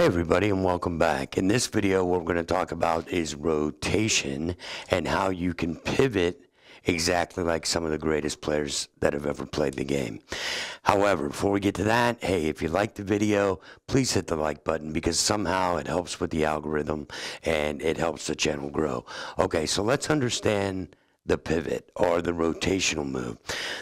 Hey everybody and welcome back. In this video what we're going to talk about is rotation and how you can pivot exactly like some of the greatest players that have ever played the game. However, before we get to that, hey, if you like the video, please hit the like button because somehow it helps with the algorithm and it helps the channel grow. Okay, so let's understand the pivot or the rotational move.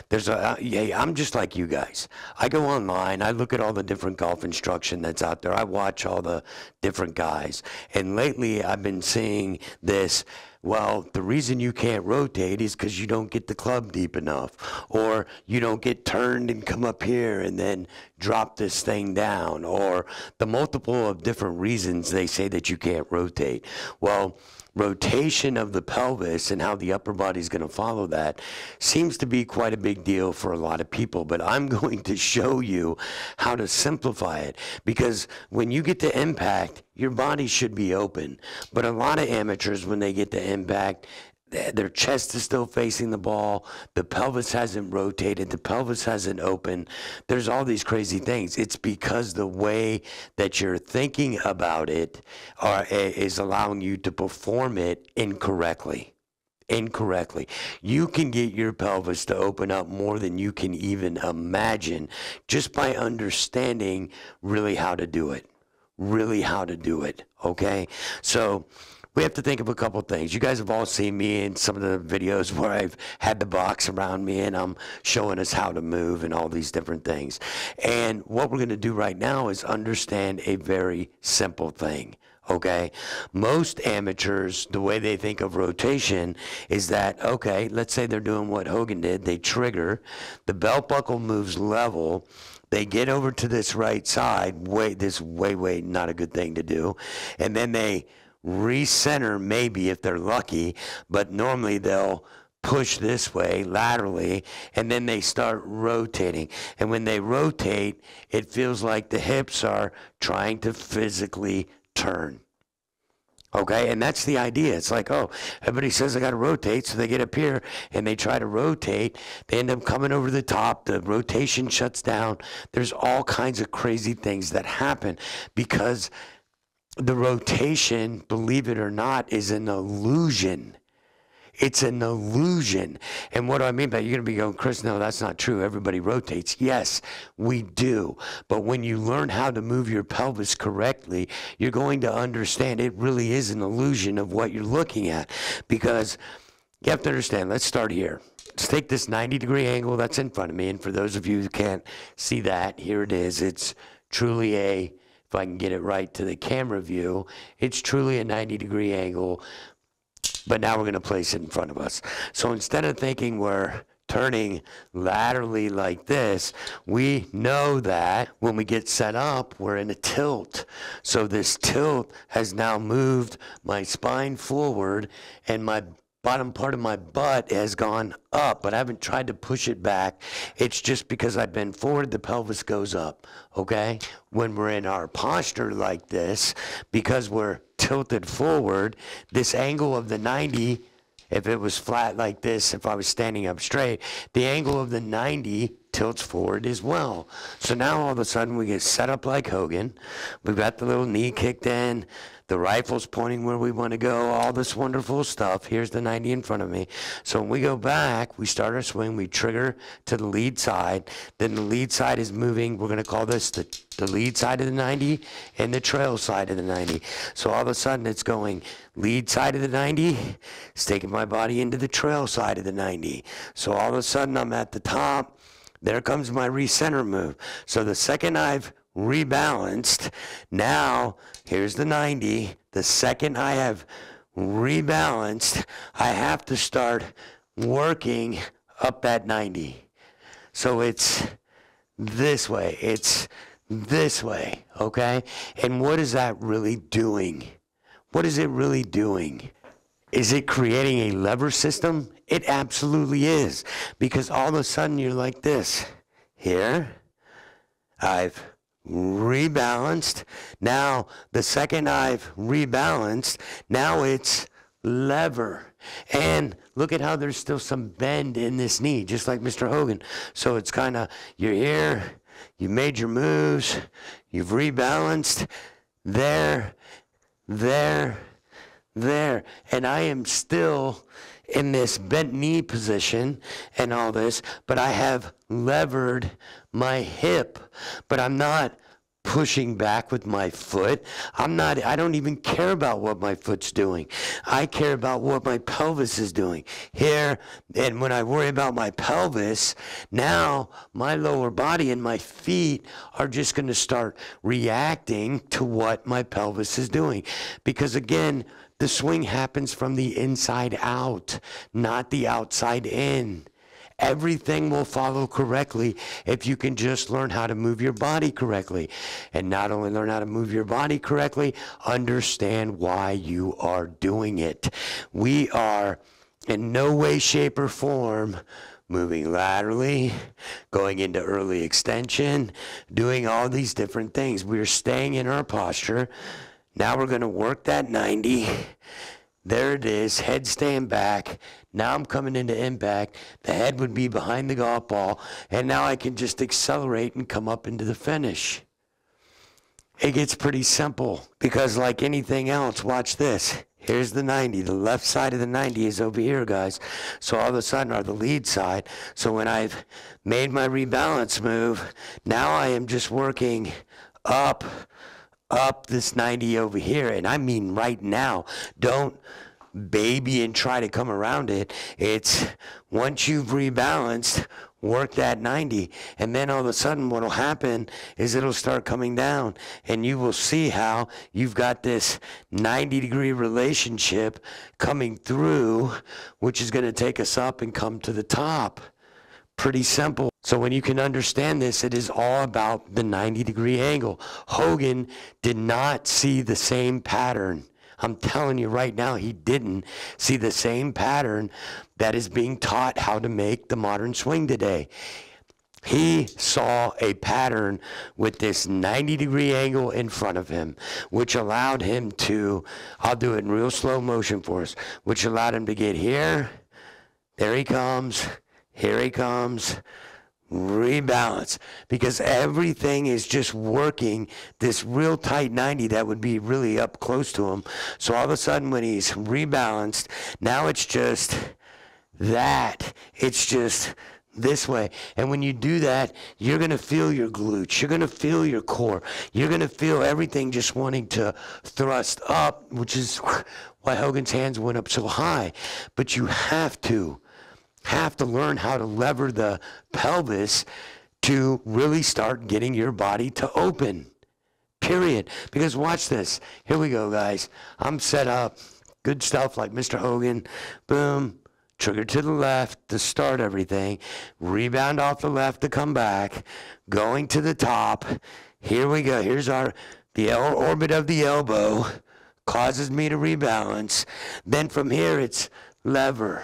There's a, uh, yeah, I'm just like you guys. I go online, I look at all the different golf instruction that's out there. I watch all the different guys. And lately I've been seeing this well, the reason you can't rotate is because you don't get the club deep enough, or you don't get turned and come up here and then drop this thing down, or the multiple of different reasons they say that you can't rotate. Well, rotation of the pelvis and how the upper body is going to follow that seems to be quite a big deal for a lot of people. But I'm going to show you how to simplify it because when you get to impact, your body should be open. But a lot of amateurs, when they get to impact, their chest is still facing the ball. The pelvis hasn't rotated. The pelvis hasn't opened. There's all these crazy things. It's because the way that you're thinking about it uh, are, is allowing you to perform it incorrectly. Incorrectly. You can get your pelvis to open up more than you can even imagine just by understanding really how to do it. Really how to do it. Okay? So, we have to think of a couple things. You guys have all seen me in some of the videos where I've had the box around me and I'm showing us how to move and all these different things. And what we're going to do right now is understand a very simple thing. Okay. Most amateurs, the way they think of rotation is that, okay, let's say they're doing what Hogan did. They trigger, the belt buckle moves level. They get over to this right side, way, this way, way not a good thing to do. And then they recenter maybe if they're lucky, but normally they'll push this way laterally and then they start rotating. And when they rotate, it feels like the hips are trying to physically turn. Okay, and that's the idea. It's like, oh, everybody says I got to rotate, so they get up here and they try to rotate. They end up coming over the top. The rotation shuts down. There's all kinds of crazy things that happen because the rotation, believe it or not, is an illusion. It's an illusion. And what do I mean by you're going to be going, Chris, no, that's not true. Everybody rotates. Yes, we do. But when you learn how to move your pelvis correctly, you're going to understand it really is an illusion of what you're looking at. Because you have to understand, let's start here. Let's take this 90 degree angle that's in front of me. And for those of you who can't see that, here it is. It's truly a if I can get it right to the camera view, it's truly a 90 degree angle. But now we're going to place it in front of us. So instead of thinking we're turning laterally like this, we know that when we get set up, we're in a tilt. So this tilt has now moved my spine forward and my bottom part of my butt has gone up, but I haven't tried to push it back. It's just because I've been forward, the pelvis goes up, okay? When we're in our posture like this, because we're tilted forward, this angle of the 90, if it was flat like this, if I was standing up straight, the angle of the 90 tilts forward as well. So now all of a sudden we get set up like Hogan. We've got the little knee kicked in the rifle's pointing where we want to go, all this wonderful stuff. Here's the 90 in front of me. So when we go back, we start our swing, we trigger to the lead side. Then the lead side is moving. We're going to call this the, the lead side of the 90 and the trail side of the 90. So all of a sudden it's going lead side of the 90, it's taking my body into the trail side of the 90. So all of a sudden I'm at the top. There comes my recenter move. So the second I've rebalanced. Now, here's the 90. The second I have rebalanced, I have to start working up that 90. So it's this way. It's this way, okay? And what is that really doing? What is it really doing? Is it creating a lever system? It absolutely is. Because all of a sudden you're like this. Here, I've rebalanced. Now, the second I've rebalanced, now it's lever. And look at how there's still some bend in this knee, just like Mr. Hogan. So it's kind of, you're here, you made your moves, you've rebalanced. there, there, there. And I am still in this bent knee position and all this, but I have levered my hip, but I'm not pushing back with my foot. I'm not, I don't even care about what my foot's doing. I care about what my pelvis is doing. Here, and when I worry about my pelvis, now my lower body and my feet are just going to start reacting to what my pelvis is doing. Because again, the swing happens from the inside out, not the outside in. Everything will follow correctly if you can just learn how to move your body correctly. And not only learn how to move your body correctly, understand why you are doing it. We are in no way, shape, or form moving laterally, going into early extension, doing all these different things. We're staying in our posture. Now we're going to work that 90. There it is, head staying back. Now I'm coming into impact. The head would be behind the golf ball. And now I can just accelerate and come up into the finish. It gets pretty simple because, like anything else, watch this. Here's the 90. The left side of the 90 is over here, guys. So all of a sudden, are the lead side. So when I've made my rebalance move, now I am just working up up this 90 over here. And I mean right now. Don't baby and try to come around it. It's once you've rebalanced, work that 90. And then all of a sudden, what will happen is it'll start coming down. And you will see how you've got this 90 degree relationship coming through, which is going to take us up and come to the top. Pretty simple. So when you can understand this, it is all about the 90 degree angle. Hogan did not see the same pattern. I'm telling you right now, he didn't see the same pattern that is being taught how to make the modern swing today. He saw a pattern with this 90 degree angle in front of him, which allowed him to, I'll do it in real slow motion for us, which allowed him to get here. There he comes here he comes. Rebalance because everything is just working this real tight 90 that would be really up close to him. So all of a sudden, when he's rebalanced, now it's just that. It's just this way. And when you do that, you're going to feel your glutes. You're going to feel your core. You're going to feel everything just wanting to thrust up, which is why Hogan's hands went up so high. But you have to have to learn how to lever the pelvis to really start getting your body to open. Period. Because watch this. Here we go, guys. I'm set up. Good stuff like Mr. Hogan. Boom. Trigger to the left to start everything. Rebound off the left to come back. Going to the top. Here we go. Here's our the orbit of the elbow causes me to rebalance. Then from here it's lever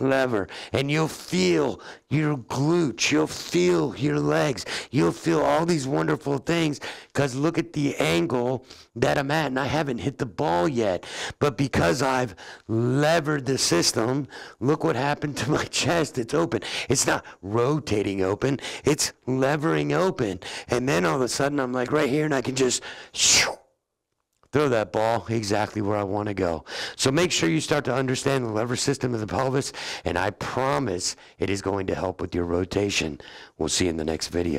lever and you'll feel your glutes you'll feel your legs you'll feel all these wonderful things. Because look at the angle that i'm at and i haven't hit the ball yet. But because i've levered the system look what happened to my chest. It's open. It's not rotating open. It's levering open. And then all of a sudden i'm like right here and i can just shoo, throw that ball exactly where I want to go. So make sure you start to understand the lever system of the pelvis, and I promise it is going to help with your rotation. We'll see you in the next video.